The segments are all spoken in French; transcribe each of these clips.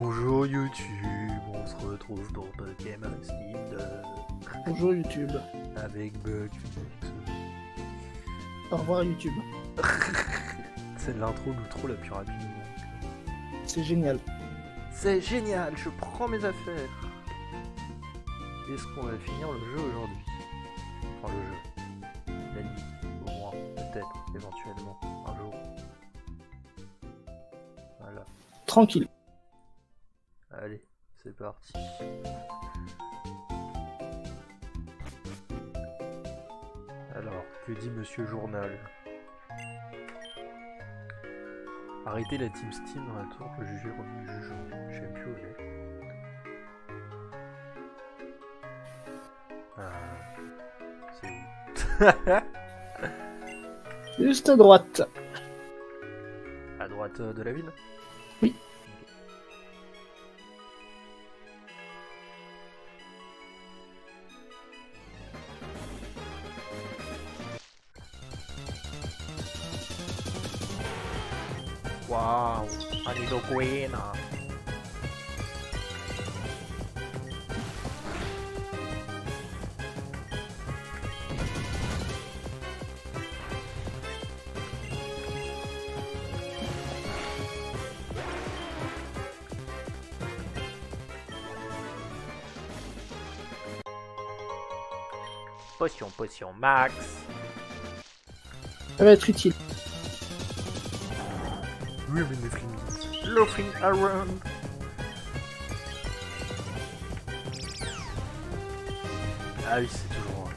Bonjour YouTube, on se retrouve The Game Steam Bonjour YouTube. avec Bug Au revoir YouTube. C'est de l'intro d'outro la plus rapide du monde. C'est génial. C'est génial, je prends mes affaires. Est-ce qu'on va finir le jeu aujourd'hui? Enfin le jeu. La nuit, au moins, peut-être, éventuellement, un jour. Voilà. Tranquille. C'est parti. Alors, que dit Monsieur Journal? Arrêtez la Team Steam dans la tour, le juge est revenu juge. Je sais plus où est. Ah, c'est où? Juste à droite. À droite euh, de la ville? Potion, potion, max. Ça va être utile. Loafing around. Ah oui, c'est toujours.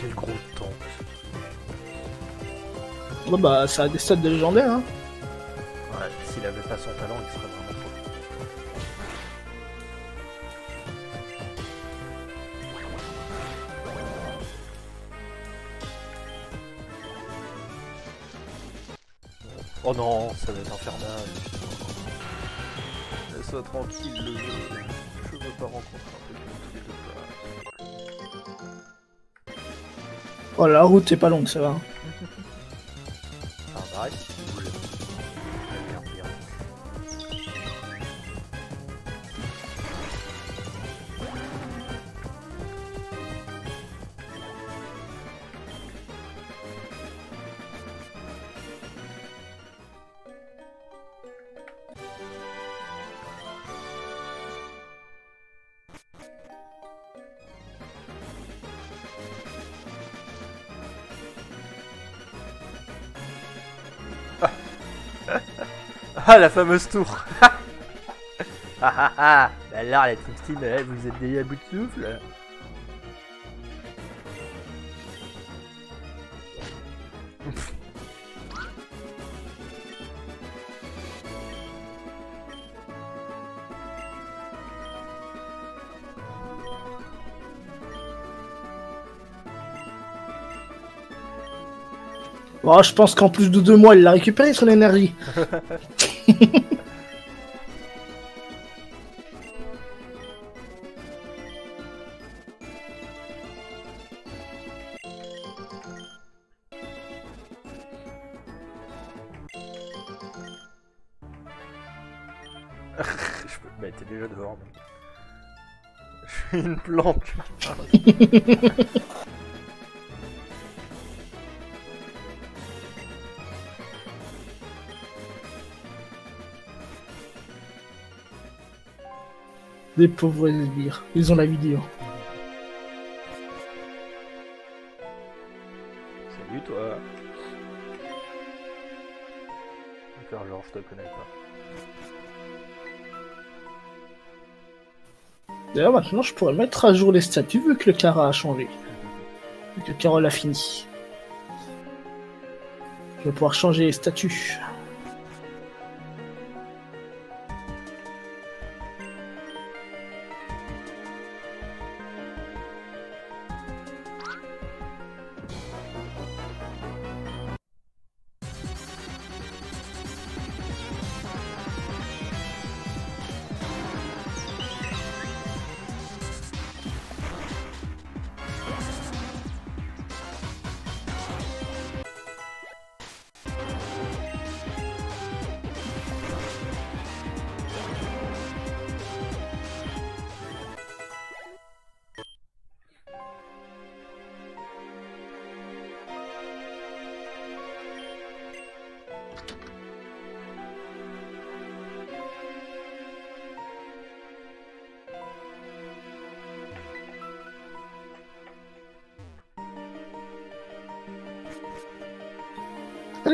Quel gros temps. Bon, bah, ça a des stats de légendaire. Hein. Ouais, s'il avait pas son talent, il serait Oh non, ça va être infernal. Laisse-moi tranquille le jeu. Je veux pas rencontrer un peu pas. Oh, la route est pas longue, ça va. Ah, la fameuse tour. Ah ah ah. Bah Alors, la Team Steam, eh, vous êtes déjà à bout de souffle. Bon, je pense qu'en plus de deux mois, il l'a récupéré sur l'énergie. Je peux... Bah, t'es déjà dehors. Je suis une planque Des pauvres sbires. Ils ont la vidéo. Salut toi Faire genre, je te connais pas. D'ailleurs, maintenant, je pourrais mettre à jour les statuts vu que le Cara a changé. Vu que Carole a fini. Je vais pouvoir changer les statuts.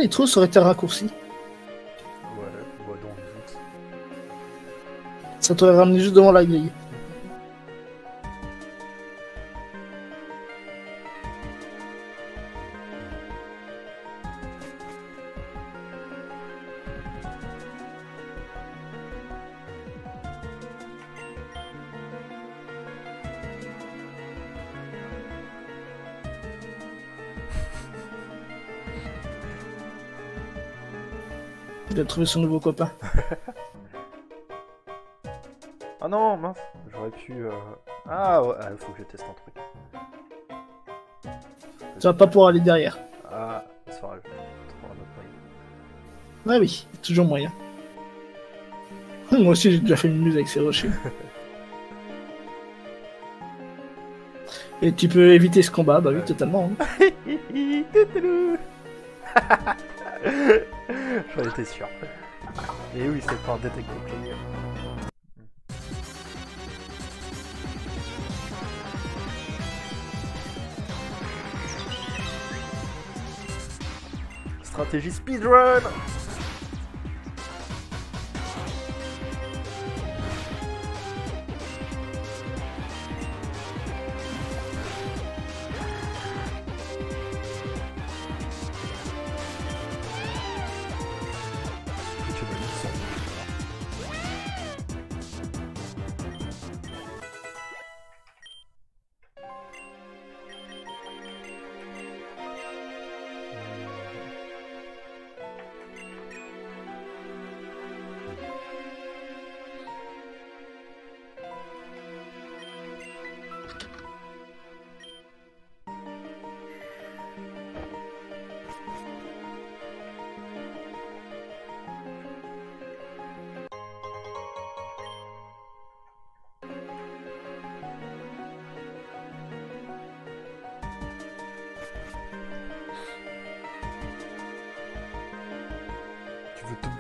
Les trous auraient été raccourcis. Ouais, bah dans le doute. Ça t'aurait ramené juste devant la grille. Son nouveau copain. Ah non, mince, j'aurais pu. euh, Ah ouais, ah, faut que je teste un truc. Tu vas pas pouvoir aller derrière. Ah, un autre moyen. Ouais, oui, toujours moyen. Moi aussi, j'ai déjà fait une muse avec ces rochers. Et tu peux éviter ce combat, bah oui, totalement. hein. J'en étais sûr. Et oui, c'est un détective clé. Stratégie speedrun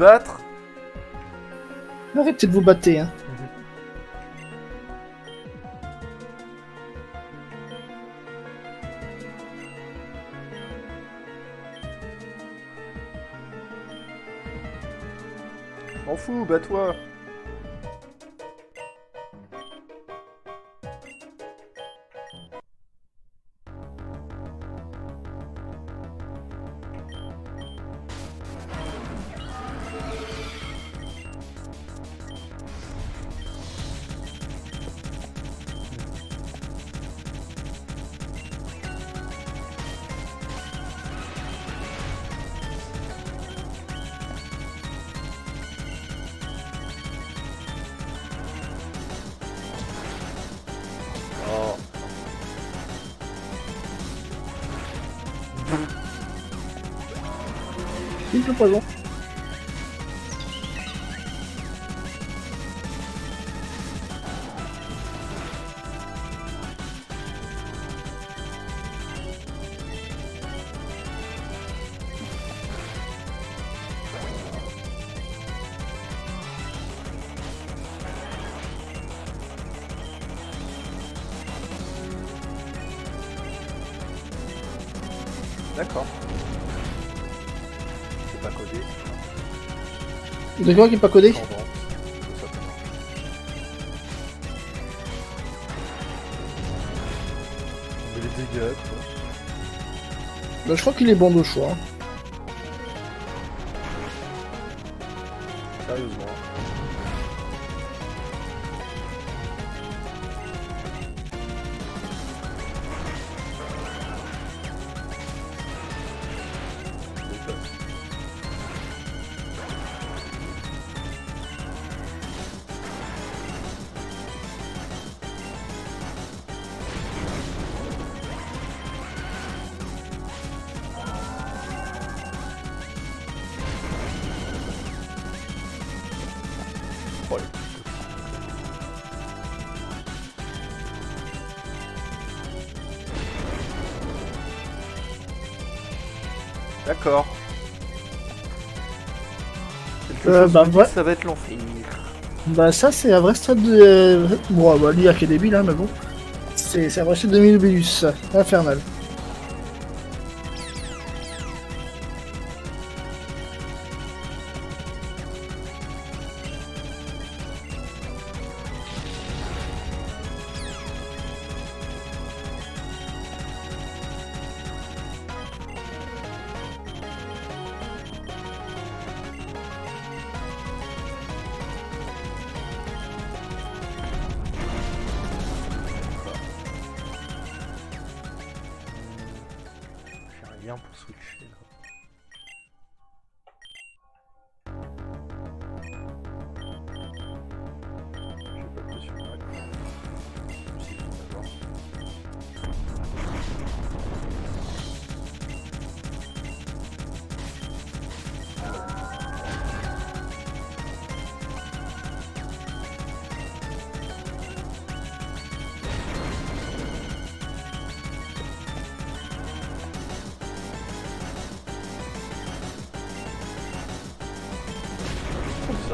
battre Arrêtez de vous battre, hein. M'en fous, bats-toi Il De quoi qui est pas codé. Bah, Je crois qu'il est bon de choix. Sérieusement. Euh, bah, ouais. ça va être l'enfer. Bah ça c'est un vrai stade de... Bon bah lui qui est débile hein mais bon. C'est un vrai stade de Milbellus. Infernal.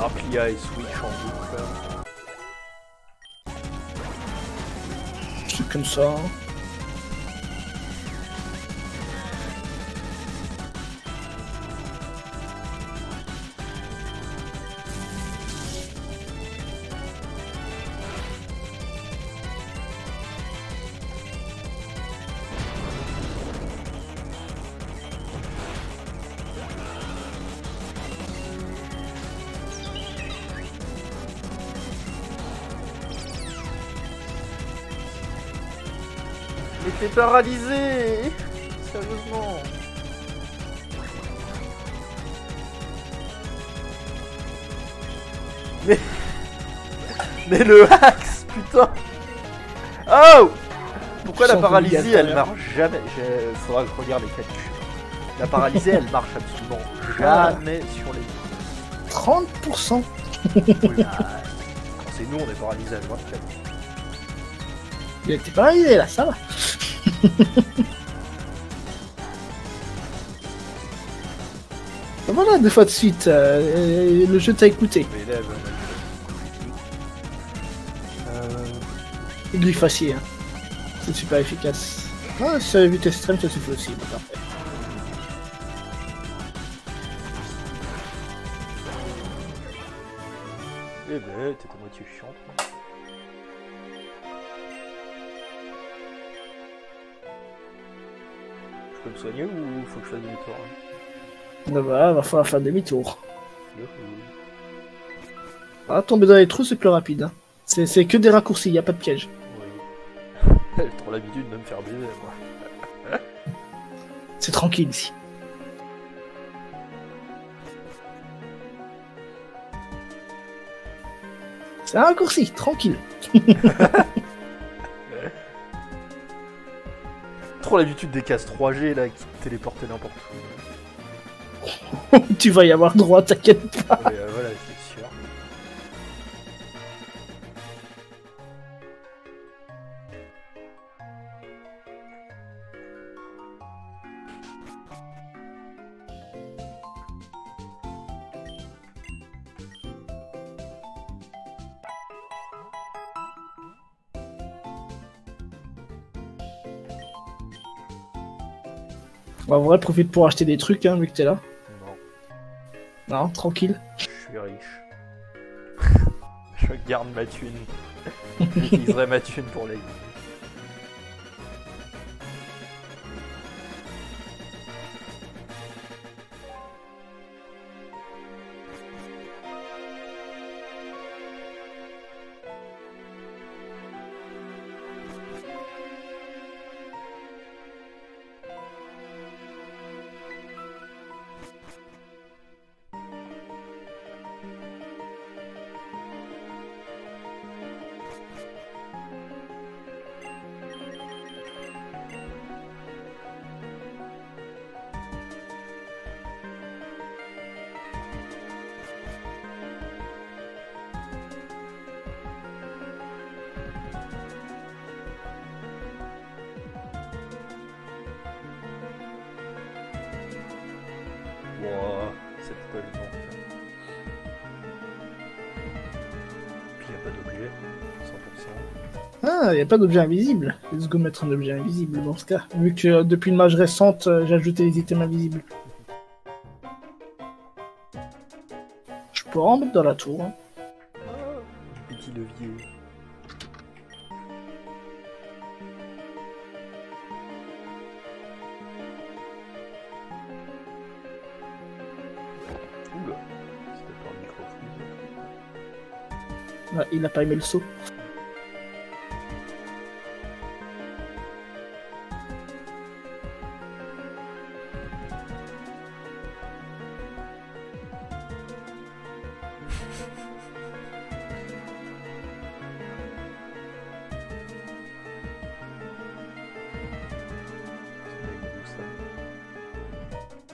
C'est bizarre que l'IA et Switch en boucle. là. C'est comme ça. Paralysé. Sérieusement. Mais... Mais le axe, putain. Oh! Pourquoi la paralysie, elle marche jamais? Je- Faudra que je regarde les calculs. La paralysie, elle marche absolument jamais sur les... 30% Oui, bah, quand c'est nous, on est paralysé à droite. Il était paralysé là, ça va. Voilà, deux fois de suite, euh, et le jeu t'a écouté. Euh, Glyphacier, hein. c'est super efficace. Ah, si ça a vitesse extrême, ça suffit aussi, parfait. Eh ben, t'es moitié chiante. Peux me soigner ou faut que je fasse demi-tour hein? Ah bah, va falloir faire demi-tour. Ah, tomber dans les trous, c'est plus rapide. Hein. C'est c'est que des raccourcis, y a pas de piège. Oui. J'ai trop l'habitude de me faire baiser, moi. C'est tranquille ici. C'est un raccourci, tranquille. Trop l'habitude des cases 3G là qui te téléportaient n'importe où. tu vas y avoir droit, t'inquiète pas. Mais En vrai, profite pour acheter des trucs, hein, vu que t'es là. Non, Non, tranquille. je suis riche. je garde ma thune. J'utiliserai ma thune pour la vie. Wow, c'était pas évident. Puis y a pas d'objet, 100%. Ah, y a pas d'objet invisible. Let's go mettre un objet invisible dans ce cas. Vu que euh, depuis une mage récente, euh, j'ai ajouté les items invisibles. Je pourrais en mettre dans la tour. hein. Ah, petit levier. il n'a pas aimé le saut.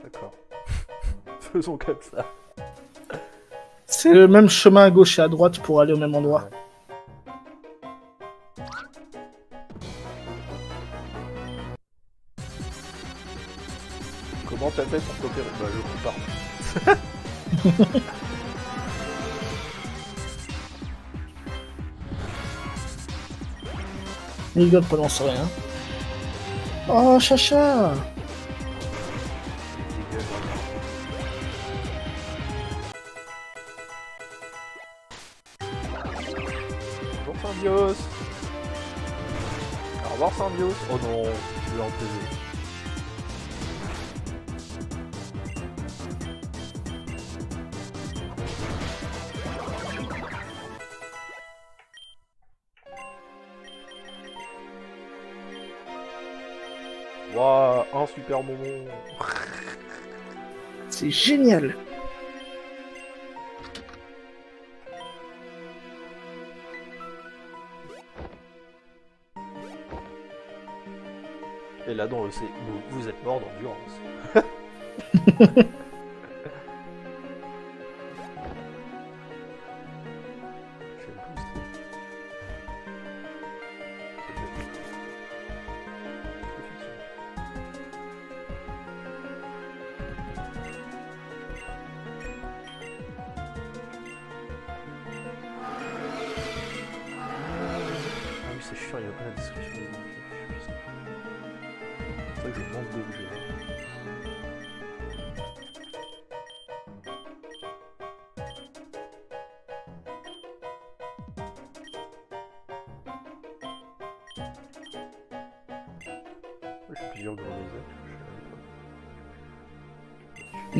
D'accord. Faisons comme ça. C'est le même chemin à gauche et à droite pour aller au même endroit. Comment t'as fait pour coopérer Bah je compare. Les gars prononcent rien. Oh, chacha Symbios Au revoir Symbios Oh non, je vais en PV. Waouh, un super moment. C'est génial Vous êtes mort d'endurance.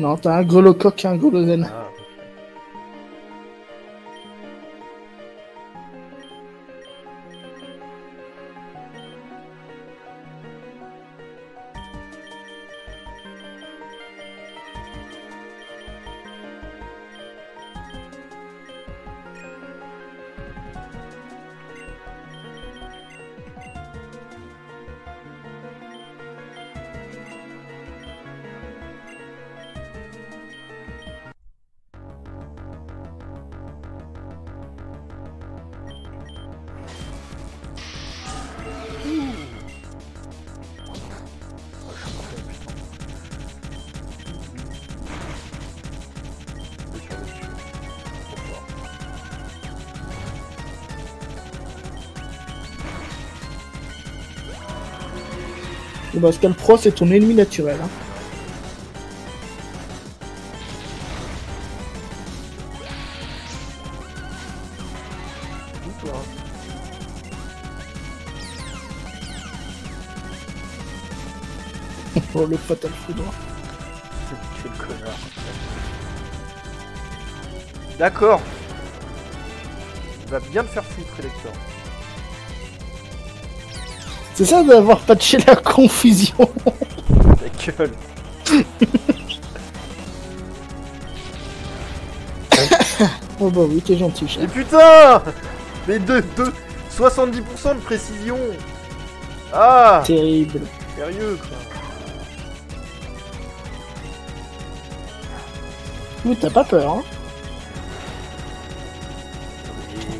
Non, t'as un grelocoq et un golozen. Ah, Le Pascal Pro, c'est ton ennemi naturel. Hein. Oh, le fatal foudre. Quel connard. D'accord. Il va bien me faire foutre, électeur. C'est ça d'avoir patché la confusion. Ta gueule. Oh bah oui, t'es gentil, Et chef. putain Mais de, de 70% de précision Ah Terrible. Sérieux, quoi. Oui, t'as pas peur, hein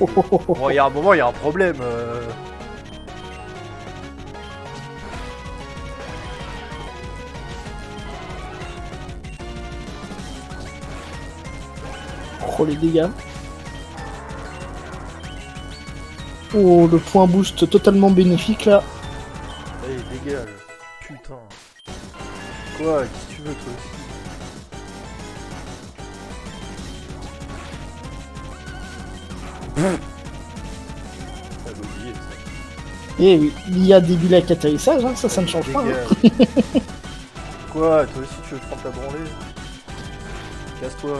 Et- Bon, il y a un moment, il y a un problème. euh. Oh, les dégâts. Oh, le point boost totalement bénéfique, là. Allez, dégage. Putain. Quoi Qu'est-ce que tu veux, toi aussi T'as oublié, ça. Eh oui, il y a des billets avec atterrissage, hein, ça, ça ne change pas. hein. Quoi Toi aussi, tu veux te prendre ta branlée? Casse-toi.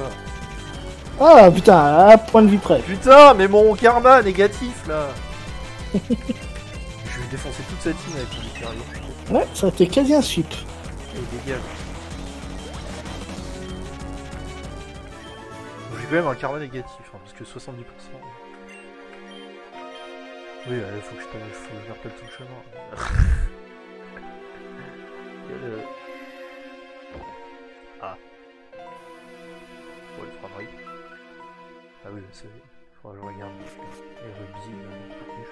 Ah, putain, à point de vue près. Putain, mais mon karma négatif, là Je vais défoncer toute cette team avec mon carrière. Ouais, ça a été quasi un sweep. Et dégage. J'ai quand même un karma négatif, hein, parce que 70%. Oui, il faut que je, faut que je rappelle tout le chemin. Le... Ah. Le framerie. Ah oui, c'est... Faudra que je regarde les rubis, là, les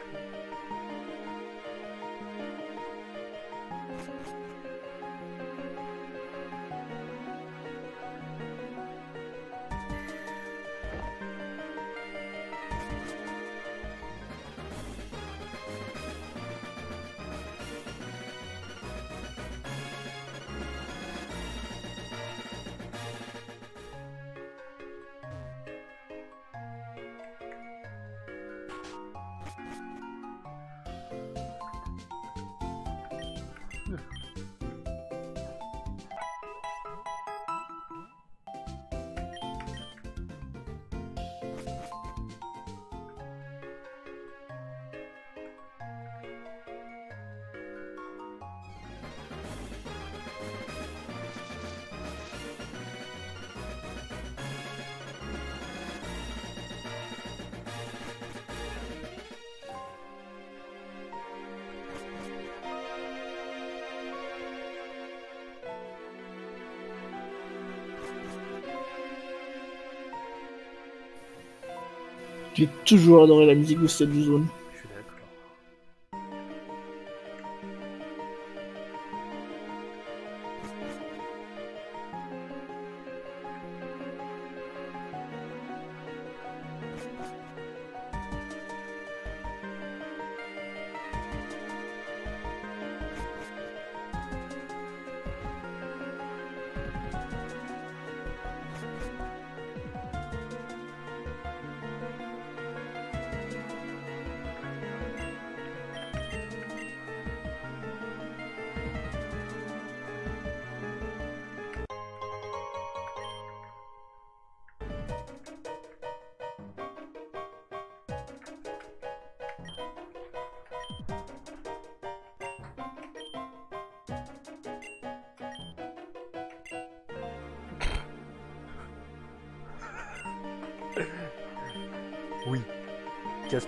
J'ai toujours adoré la musique de cette zone.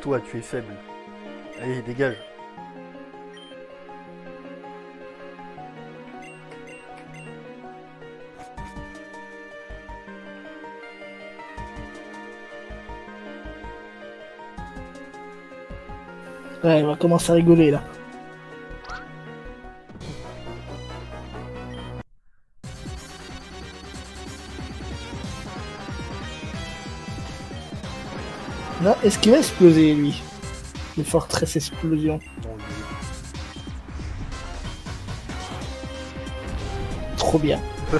Casse-toi, tu es faible. Allez, dégage. Ouais, il va commencer à rigoler là. Est-ce qu'il va exploser lui Le fortress explosion. Trop bien.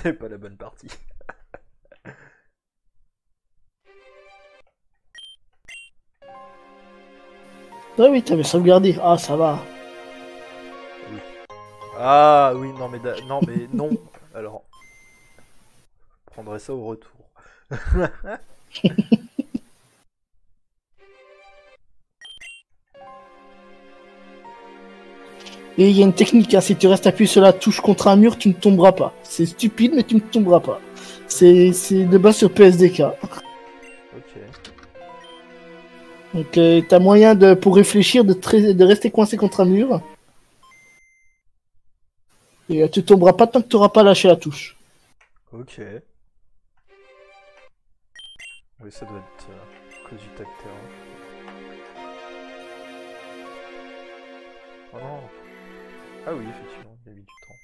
C'est pas la bonne partie. Ah oui, t'avais sauvegardé. Ah, ça va. Ah oui, non mais da- non mais non. Alors, je prendrai ça au retour. Et il y a une technique, hein, si tu restes appuyé sur la touche contre un mur, tu ne tomberas pas. C'est stupide, mais tu ne tomberas pas. C'est de base sur PSDK. Ok. Donc euh, t'as moyen de, pour réfléchir de, rester coincé contre un mur. Et euh, tu tomberas pas tant que tu n'auras pas lâché la touche. Ok. Oui, ça doit être euh, cause du tacteur. Oh non. Ah oui, effectivement, il y a mis du temps.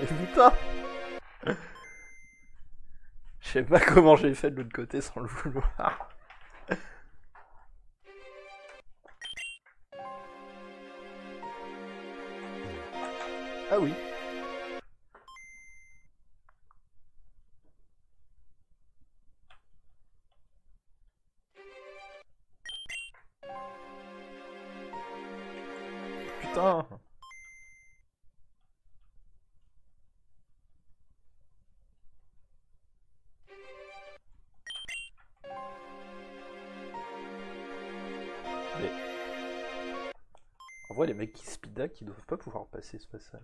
Mais putain Je sais pas comment j'ai fait de l'autre côté sans le vouloir. ah oui qui ils doivent pas pouvoir passer ce passage.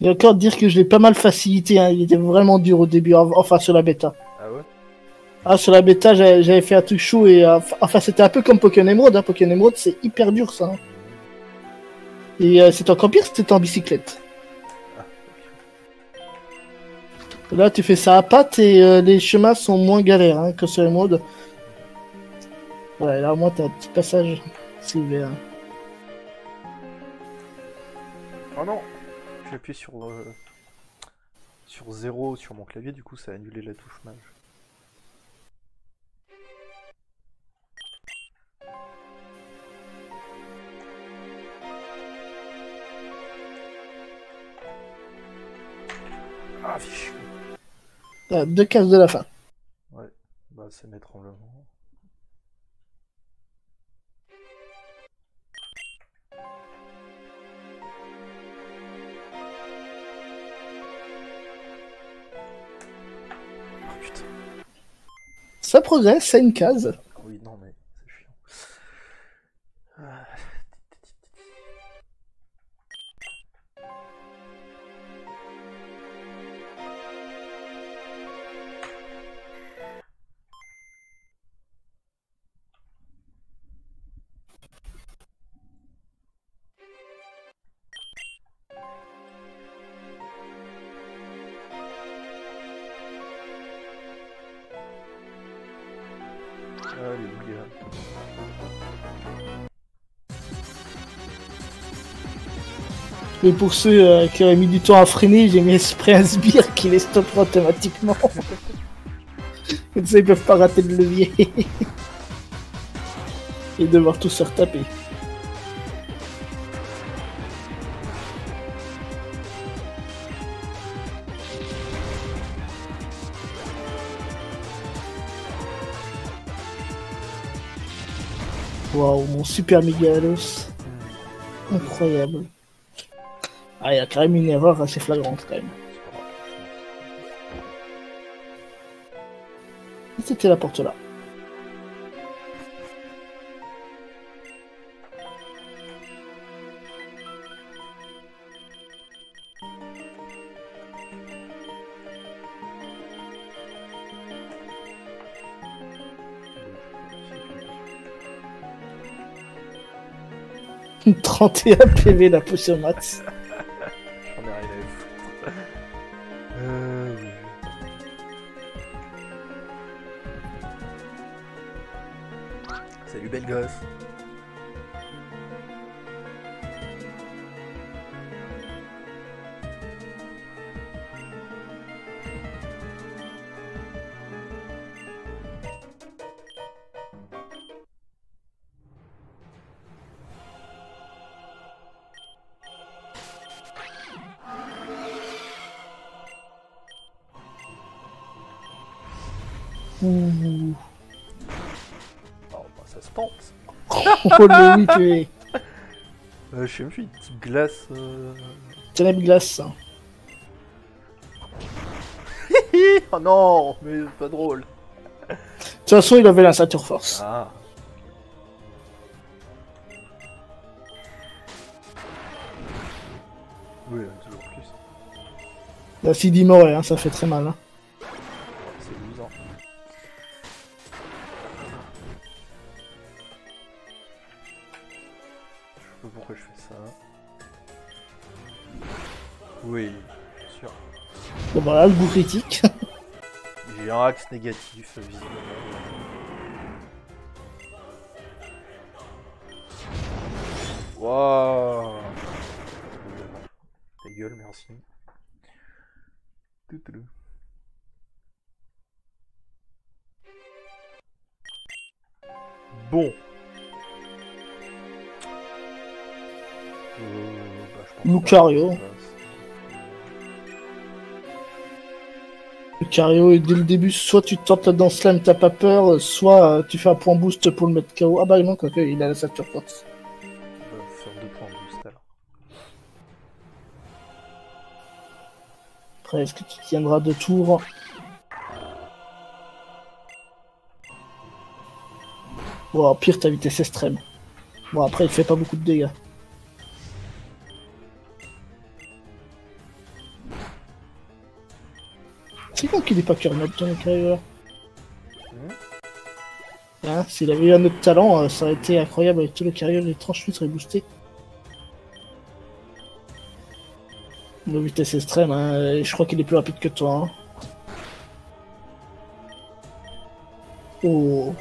Et encore dire que je l'ai pas mal facilité, hein. il était vraiment dur au début, en- enfin sur la bêta. Ah ouais? Ah, sur la bêta, j'avais fait un truc chaud et euh, enfin c'était un peu comme Pokémon Emerald. Hein. Pokémon Emerald, c'est hyper dur ça. hein. Et euh, c'est encore pire, c'était en bicyclette. Là, tu fais ça à pattes et euh, les chemins sont moins galères hein, que sur Emerald. Ouais, là au moins t'as un petit passage hein. Oh non J'appuie sur... euh, sur 0 sur mon clavier, du coup ça a annulé la touche mage. Ah, fichu Ah, deux cases de la fin. Ouais, bah c'est mes tremblements. Oh Ça progresse, c'est une case. Et pour ceux euh, qui auraient mis du temps à freiner, j'ai mis exprès un sbire qui les stoppera automatiquement. Comme ça, ils peuvent pas rater le levier. Et devoir tout se retaper. Waouh, mon super Migalos. Incroyable. Ah, il y a quand même une erreur assez flagrante quand même. C'était la porte là. Oui, 31 PV la potion max. Ouh. Oh bah ça se tente. Oh le oui PV. Euh, je sais plus, une petite glace. Euh... Tiens la glace oh non, mais c'est pas drôle. De toute façon, il avait la Saturn Force. Ah. Oui, toujours plus. La CD Moret, hein, ça fait très mal. Hein. Le bout critique. J'ai un axe négatif, visiblement. Waouh Ta gueule, merci. Bon. Euh, bah, je pense pas. Lucario. Le Cario, et dès le début, soit tu tentes la danse slam, t'as pas peur, soit euh, tu fais un point boost pour le mettre KO. Ah bah non, quoi il a la Saturn Force. Faire deux points boost alors. Après, est-ce que tu tiendras deux tours? Bon, pire, ta vitesse extrême. Bon, après, il fait pas beaucoup de dégâts. Qu'il est pas ton Cario, là. Hmm. Hein, S'il avait eu un autre talent, euh, ça aurait été incroyable avec tout le carrière, les tranches lui seraient boostées. La vitesse extrême, hein, et je crois qu'il est plus rapide que toi. Hein. Oh.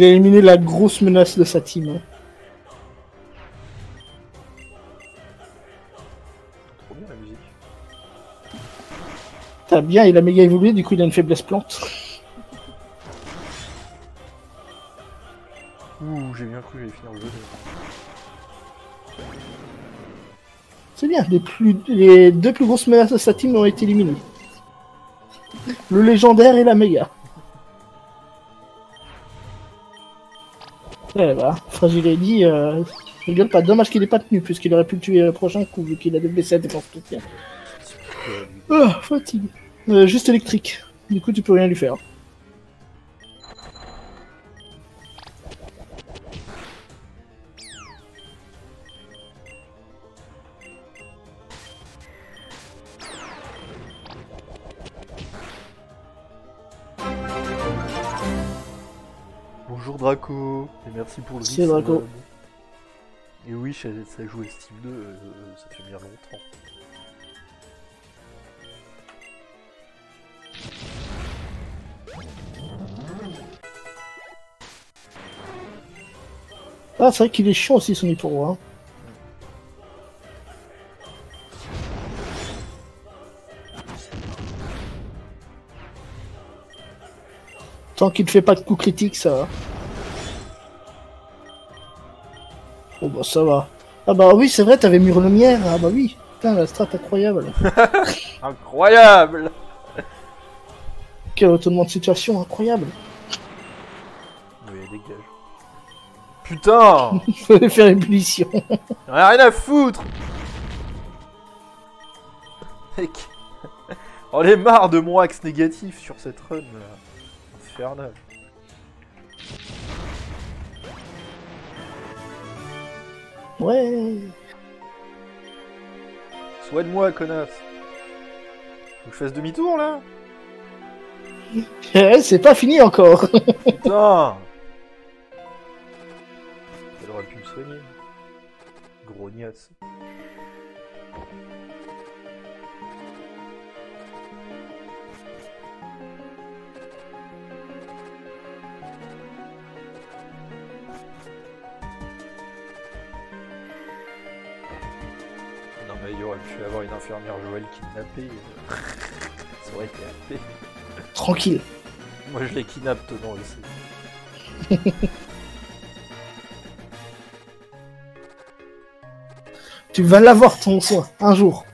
Il a éliminé la grosse menace de sa team. hein. Trop bien la musique. T'as bien, il a méga évolué, du coup il a une faiblesse plante. Ouh, j'ai bien cru j'allais finir le jeu. C'est bien, les, plus, les deux plus grosses menaces de sa team ont été éliminées. Le légendaire et la méga. Ouais, bah, Fragile Lady, euh, rigole pas. Dommage qu'il ait pas tenu, puisqu'il aurait pu le tuer le prochain coup, vu qu'il a baissé la défense tout. Euh. Ah, fatigue. Euh, juste électrique. Du coup, tu peux rien lui faire. Draco, et merci pour le Merci. Draco. Et oui, ça ça joué Steve 2, euh, ça fait bien longtemps. Ah, c'est vrai qu'il est chiant aussi, son Iporo, hein. Tant qu'il ne fait pas de coups critiques, ça va. Bah ça va. Ah bah oui, c'est vrai, t'avais mur lumière. Ah bah oui. Putain, la strat incroyable. Incroyable Quel retournement de situation incroyable. Oui, dégage. Putain Il fallait faire ébullition. J'en ai rien à foutre Mec On est marre de mon axe négatif sur cette run là. Infernal. Ouais. Soigne-moi, connasse Faut que je fasse demi-tour là Eh, c'est pas fini encore. Putain Elle aurait pu me soigner. Grognasse. Pu avoir une infirmière Joël kidnappée. Ça aurait été paix. Tranquille. Moi je les kidnappe dedans aussi. Tu vas l'avoir ton soin, un jour.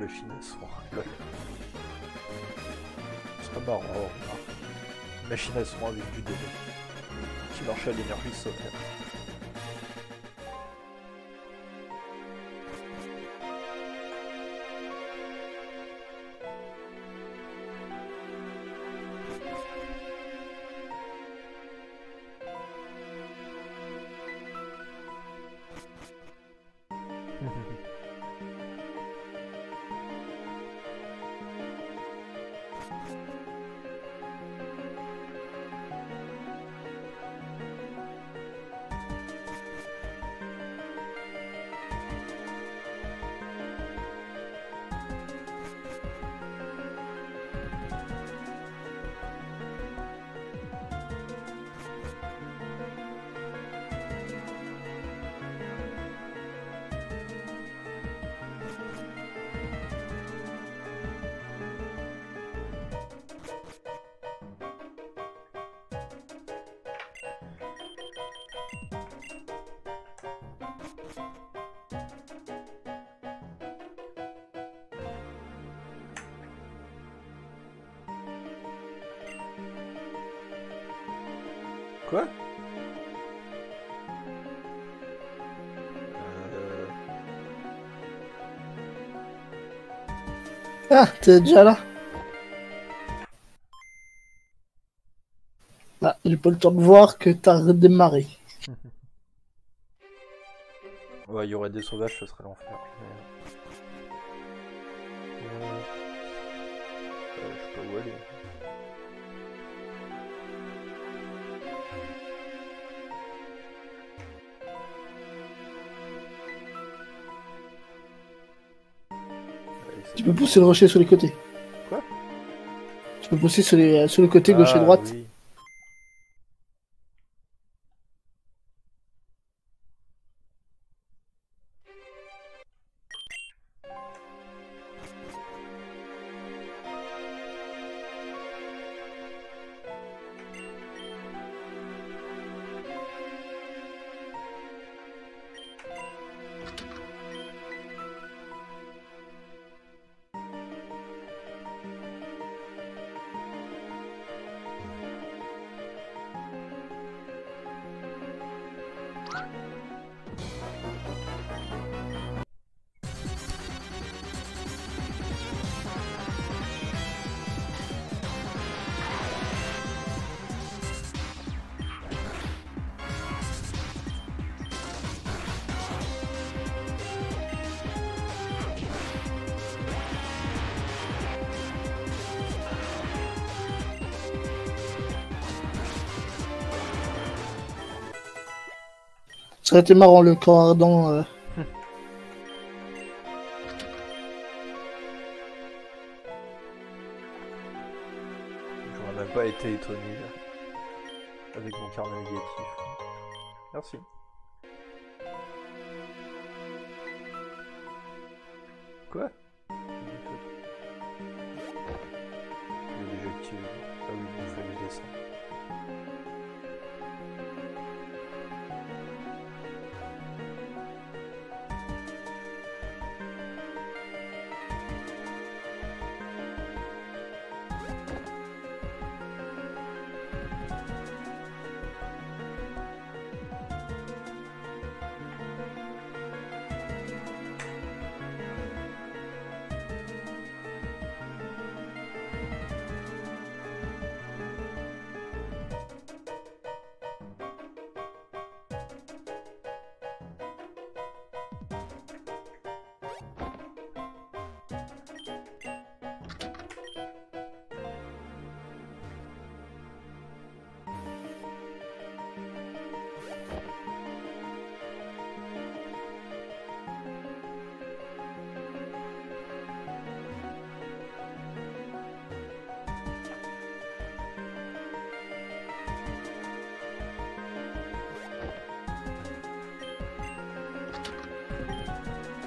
Machine à soin. lol. Ce serait marrant. hein. Machine à soin avec du délai. Qui marche à l'énergie solaire. T'es déjà là Ah, j'ai pas le temps de voir que t'as redémarré. Ouais, il y aurait des sauvages, ce serait l'enfer. mais- Euh, euh, où aller. Tu peux pousser le rocher sur les côtés. Quoi? Tu peux pousser sur, les, sur le côté gauche et Ah, droite. oui. Ça aurait été marrant le corps ardent. euh.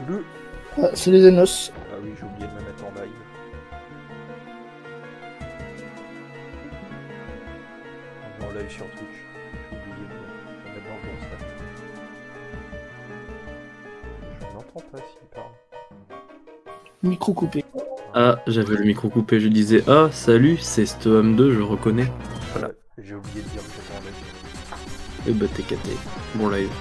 Le... Ah, c'est les Enos. Ah Micro coupé. Ah, j'avais le micro coupé, je disais Ah, salut, c'est Stoham 2, je reconnais. Voilà. J'ai oublié de dire que j'étais en live. Bah t'es caté. Bon live.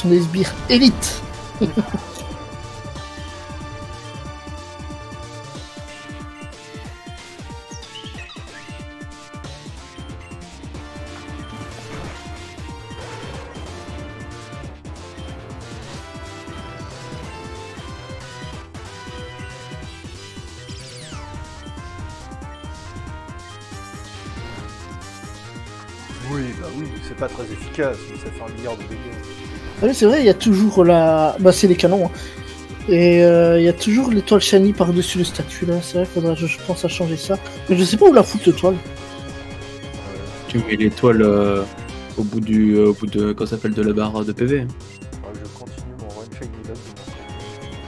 Sont des sbires. Oui, bah oui, c'est pas très efficace, mais ça fait un milliard de dégâts. Ah oui, c'est vrai, il y a toujours la. Bah, c'est les canons. hein. Et euh, il y a toujours l'étoile shiny par-dessus le statut là. C'est vrai, faudra, je, je pense à changer ça. Mais je sais pas où la foutre l'étoile. Tu mets l'étoile euh, au bout du, euh, au bout de, ça s'appelle, de la barre de PV. Ouais, je continue mon run shiny log de.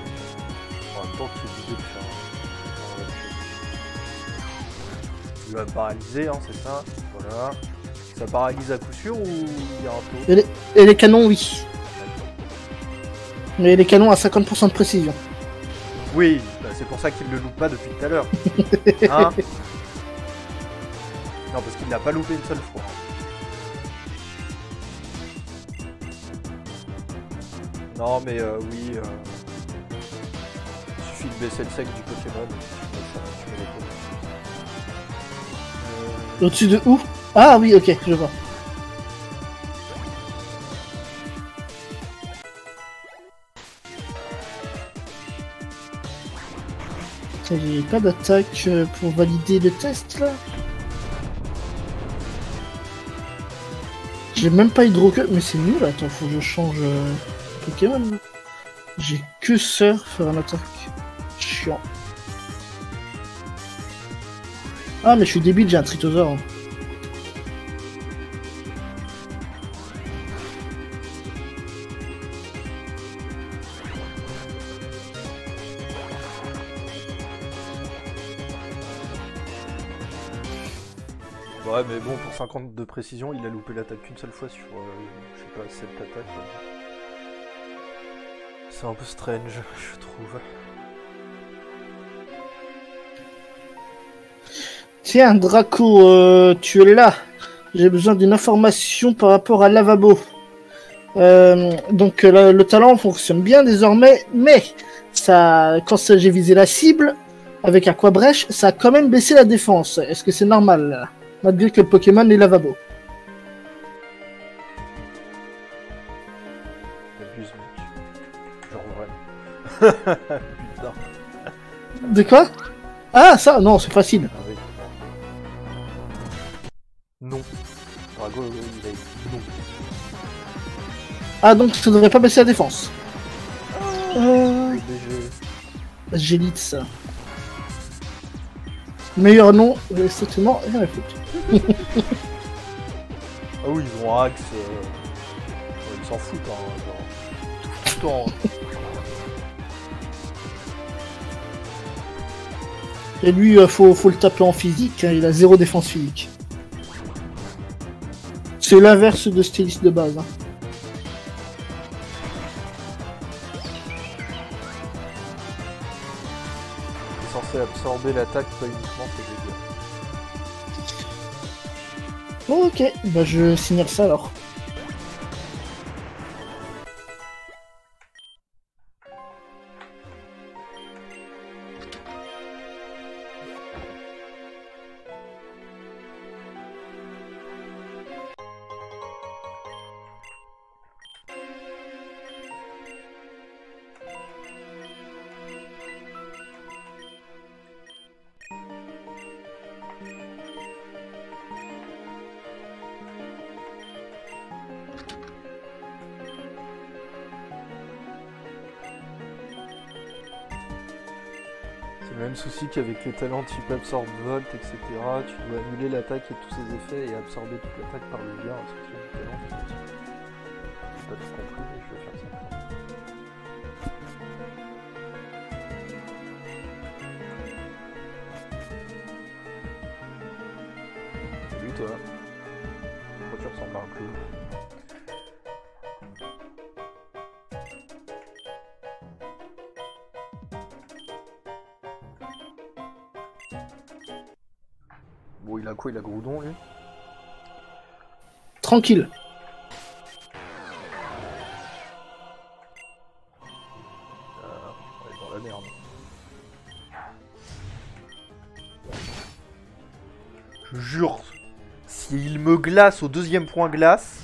Tu vas paralyser, hein, c'est ça Voilà. Ça paralyse à coup sûr ou il y a un taux Et les canons, oui. Mais les canons à 50% de précision. Oui, bah, c'est pour ça qu'il le loupe pas depuis tout à l'heure. Hein Non, parce qu'il l'a pas loupé une seule fois. Non, mais euh, oui. euh, Il suffit de baisser le sec du Pokémon. Euh, Au-dessus de où? Ah oui, ok, je vois. J'ai pas d'attaque euh, pour valider le test là J'ai même pas hydroque, mais c'est nul, attends, faut que je change euh, Pokémon. J'ai que surf en attaque. Chiant. Ah mais je suis débile, j'ai un tritosaure. 50 de précision, il a loupé l'attaque qu'une seule fois sur, euh, je sais pas, cette attaque. quoi. C'est un peu strange, je trouve. Tiens, Draco, euh, tu es là. J'ai besoin d'une information par rapport à Lavabo. Euh, donc le, le talent fonctionne bien désormais, mais ça, quand j'ai visé la cible avec Aquabrèche, ça a quand même baissé la défense. Est-ce que c'est normal? Malgré que le Pokémon est Lavabo. T'abuses, mec. Genre vrai. Putain. De quoi? Ah ça, non, c'est facile. Ah oui. Non. Drago, oui, il a dit non. Ah donc ça devrait pas baisser la défense. Euh, BG. J'élite ça. Meilleur nom, euh, strictement rien à foutre. Ah oui, ils ont un axe. euh, Ils s'en foutent, hein. Genre. Tout le temps. Et lui, euh, faut, faut le taper en physique, hein, il a zéro défense physique. C'est l'inverse de Stélis de base. hein. Absorber l'attaque, pas uniquement ses dégâts. Ok, bah je signale ça alors. Souci qu'avec les talents type absorbe volt, etc. Tu dois annuler l'attaque et tous ses effets et absorber toute l'attaque par le talent. Tranquille. On est dans la merde. Je jure, s'il me glace au deuxième point glace,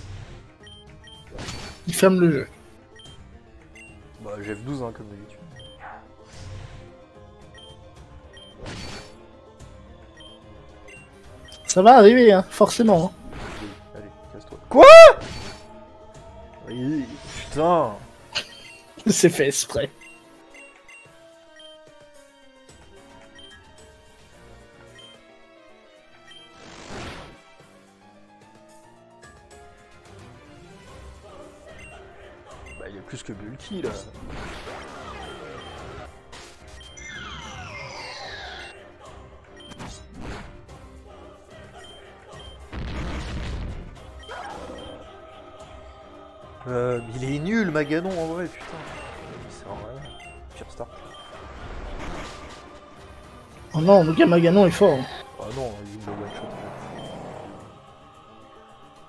Il ferme le jeu. bah j'ai F12 hein, comme d'habitude. Ça va arriver, hein, forcément. hein. Oui, Putain C'est fait exprès. Bah, il y a plus que bulky là. Oh non, le gars Maganon est fort. Ah non, il me one shot.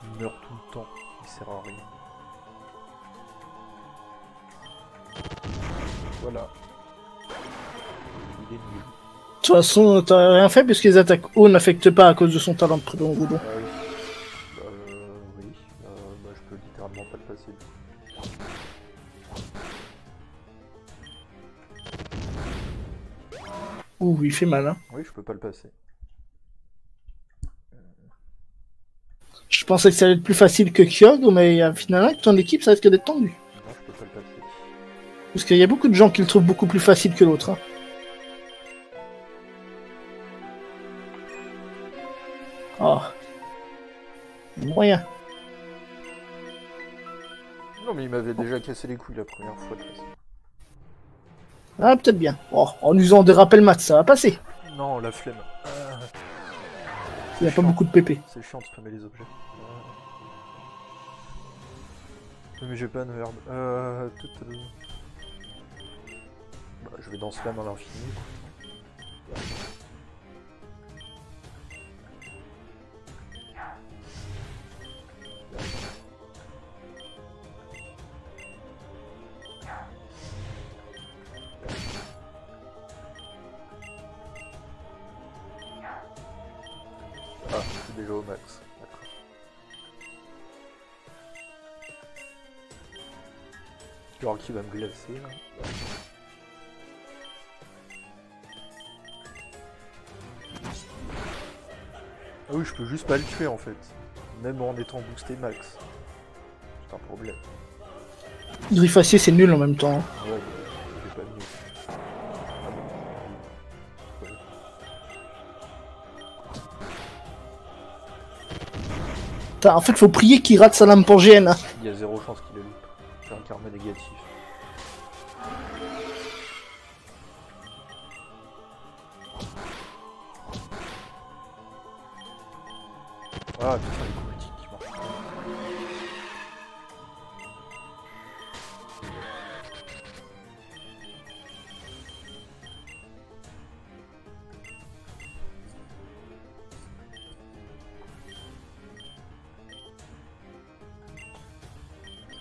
Il meurt tout le temps, il sert à rien. Voilà. Il est nul. De toute façon, t'as rien fait puisque les attaques haut n'affectent pas à cause de son talent de prénom fait mal, hein. Oui, je peux pas le passer. Je pensais que ça allait être plus facile que Kyogre, mais euh, finalement, avec ton équipe, ça risque d'être tendu. Non, je peux pas le passer. Parce qu'il y a beaucoup de gens qui le trouvent beaucoup plus facile que l'autre. hein. Oh. Moyen. Non, mais il m'avait déjà cassé les couilles la première fois de toute façon. Ah, peut-être bien. Oh, en usant des rappels maths, ça va passer. Non, la flemme. Il n'y a pas beaucoup de PP. c'est chiant de spammer les objets. Ah. Mais j'ai pas de verbe. Euh... euh, Bah, je vais dans slam à l'infini. Là. Ah oui, je peux juste pas le tuer en fait. Même en étant boosté max. C'est un problème. Griffacier, c'est nul en même temps. hein. Ouais, j'ai pas. Ouais. Putain, En fait, faut prier qu'il rate sa lame pangéenne. hein. Il y a zéro chance qu'il la loupe. J'ai un karma négatif. Ah putain, les coups critiques marchent pas.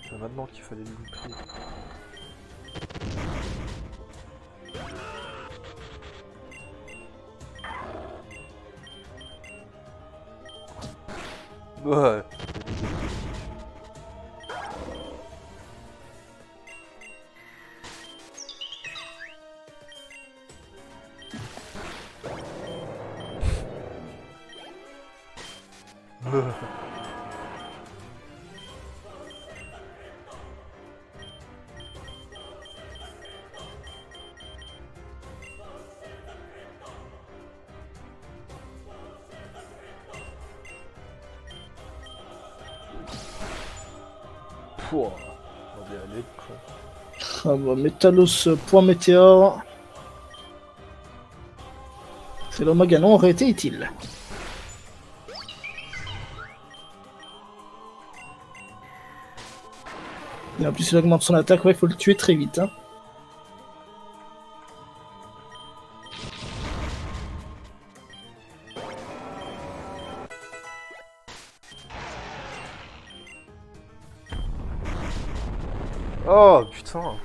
C'est maintenant qu'il fallait le louper. Pouah. On est allé quoi. Ah bah, Métalos, point météore. C'est le Maganon aurait été utile. Et en plus, il augmente son attaque, ouais, faut le tuer très vite. Hein. Oh putain.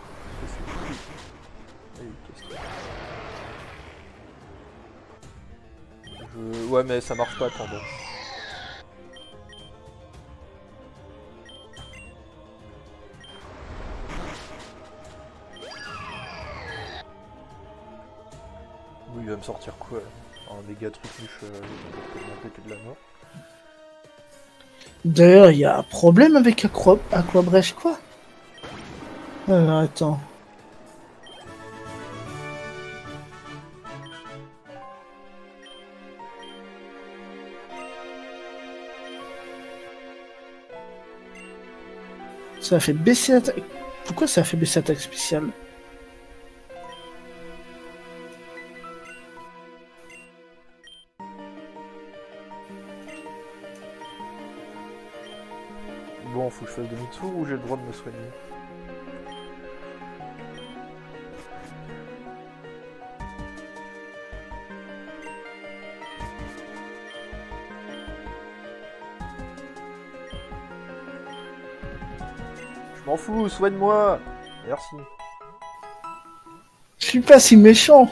Ouais mais ça marche pas tendance. Euh. D'ailleurs, il y a un problème avec Aqua... Aquabrèche, quoi Alors, attends. Ça fait baisser l'attaque. Pourquoi ça a fait baisser attaque spéciale? Bon, faut que je fasse demi-tour ou j'ai le droit de me soigner Je m'en fous, soigne-moi Merci. Je suis pas si méchant.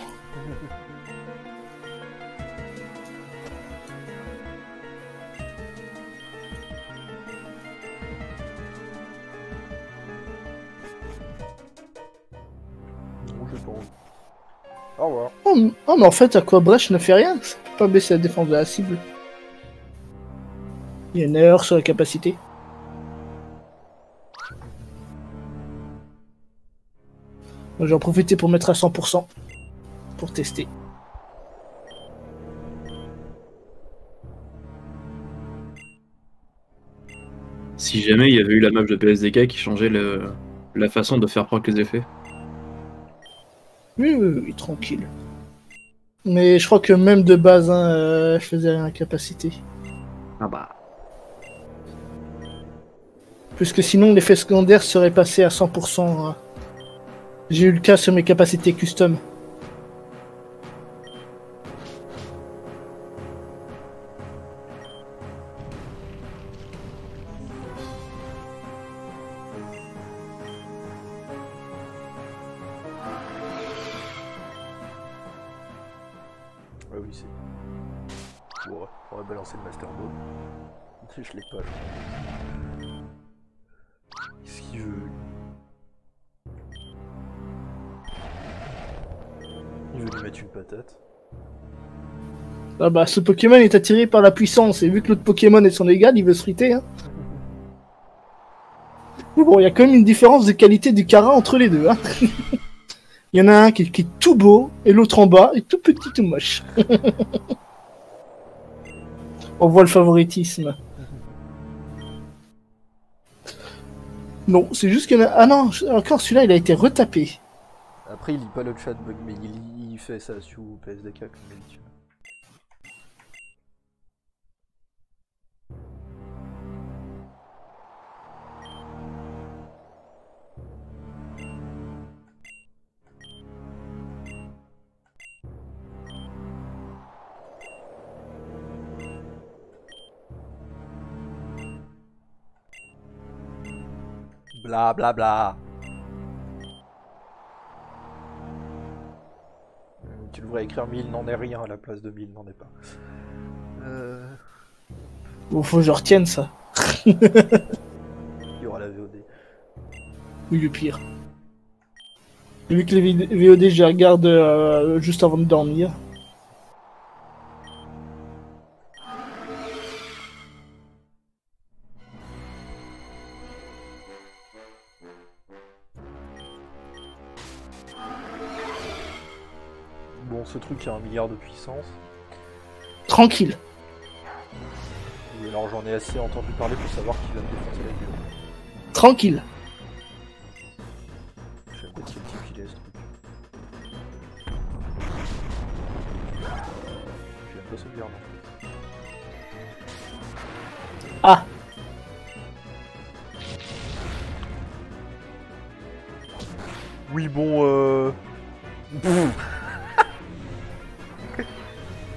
Mais en fait, Aquabrèche ne fait rien. Ça peut pas baisser la défense de la cible. Il y a une erreur sur la capacité. Moi, J'en profiter pour mettre à 100% pour tester. Si jamais il y avait eu la map de PSDK qui changeait le- la façon de faire proc les effets. Oui, oui, oui, tranquille. Mais je crois que même de base, hein, euh, je faisais rien à capacité. Ah bah. Puisque sinon, l'effet secondaire serait passé à 100%. hein. J'ai eu le cas sur mes capacités custom. Une patate. Ah bah, ce Pokémon est attiré par la puissance, et vu que l'autre Pokémon est son égal, il veut se friter. Hein. Mais bon, il y a quand même une différence de qualité du Kara entre les deux. Hein. Il y en a un qui, qui est tout beau, et l'autre en bas est tout petit, tout moche. On voit le favoritisme. Non, c'est juste qu'il y en a... Ah non, encore celui-là, il a été retapé. Après, il lit pas le chat bug, mais il, lit- il fait ça sur PSDK comme d'habitude. Bla bla bla. Tu devrais écrire 1000 n'en est rien à la place de 1000 n'en est pas. Euh, Bon, faut que je retienne ça. il y aura la VOD. Oui, le pire. Vu que les VOD, je les regarde euh, juste avant de dormir. Ce truc a un milliard de puissance. Tranquille. Et alors j'en ai assez entendu parler pour savoir qu'il va me défoncer la gueule. Tranquille. Je sais pas quel type il est ce truc. Je pas. Ah, Oui bon euh.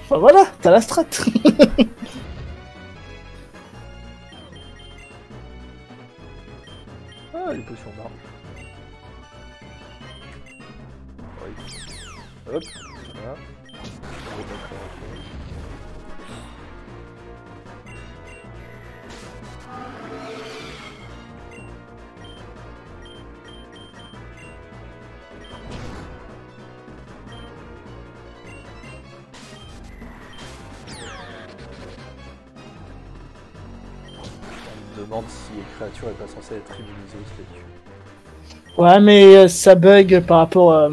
Bah voilà, t'as la strat. Ah les potions marchent. Ouais, mais euh, ça bug par rapport. euh,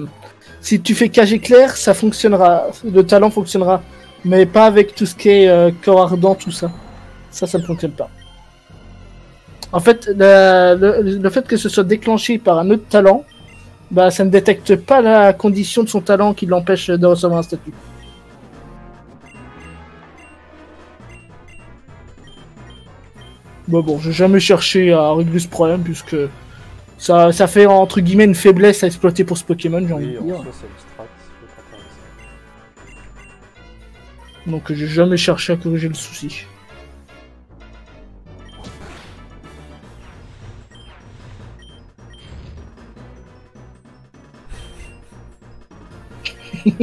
Si tu fais cage éclair, ça fonctionnera. Le talent fonctionnera. Mais pas avec tout ce qui est euh, corps ardent, tout ça. Ça, ça ne fonctionne pas. En fait, le, le fait que ce soit déclenché par un autre talent, bah ça ne détecte pas la condition de son talent qui l'empêche de recevoir un statut. Bon, bon, j'ai jamais cherché à régler ce problème puisque ça, ça fait entre guillemets une faiblesse à exploiter pour ce Pokémon, j'ai envie de dire. Donc j'ai jamais cherché à corriger le souci.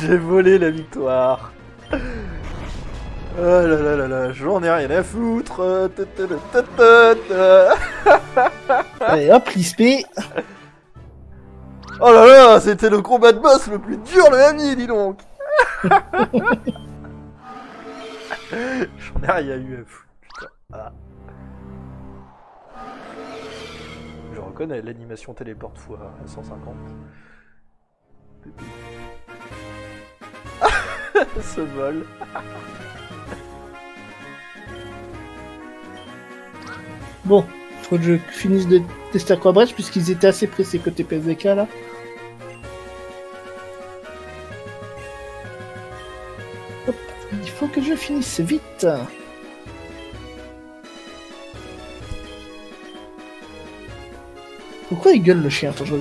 J'ai volé la victoire. Oh là là là là, j'en ai rien à foutre. euh. Allez hop, l'ISP. Oh là là, c'était le combat de boss le plus dur de ma vie, dis donc. J'en ai rien eu à foutre, putain. Ah. Je reconnais l'animation téléporte fois 150. Ce vol. Bon, faut que je finisse de tester Aquabridge puisqu'ils étaient assez pressés côté PSDK là. Il faut que je finisse vite. Pourquoi il gueule le chien? Attends, je.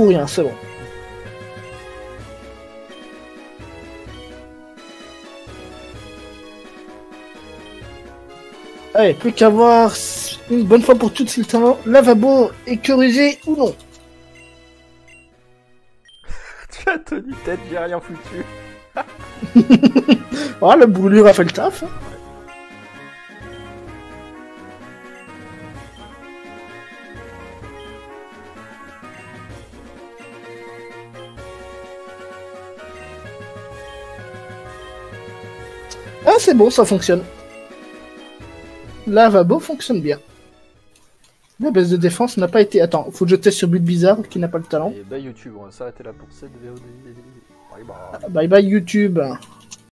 Pour rien, c'est bon. Allez, plus qu'à voir une bonne fois pour toutes si le talent lavabo est corrigé ou non. Tu as tenu tête, j'ai rien foutu. Voilà, la brûlure a fait le taf. hein. C'est bon, ça fonctionne. Lavabo fonctionne bien. La baisse de défense n'a pas été. Attends, faut que je teste sur but bizarre qui n'a pas le talent. Et bah YouTube, on va s'arrêter là pour cette VOD. Bye bye. Bye bye YouTube.